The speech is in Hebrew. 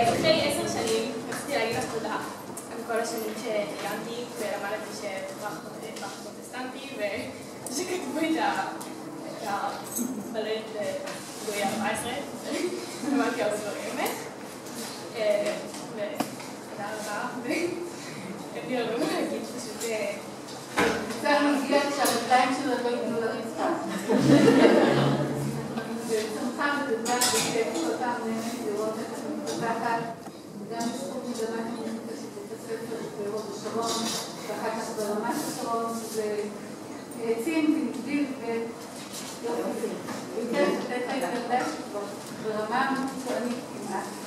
אחרי עשר שנים רציתי להגיד לך תודה. על כל השנים שניגנתי ולמדתי שבאך פרוטסטנטי ושכתבו את הבלט לואי ה-14 למדתי הרבה דברים ממך ותודה רבה. ואין לי הרבה מה להגיד פשוט וצמחה וגדלה בכיף, כל פעם נהנית לראות איך את מתפתחת, גם בזכות מגמה כמובן של בית הספר בהוד השרון, ואחר כך ברמת השרון, זה העצים והגדיל ויופי. וכן, את הרגליים שלו ברמה מקצוענית כמעט.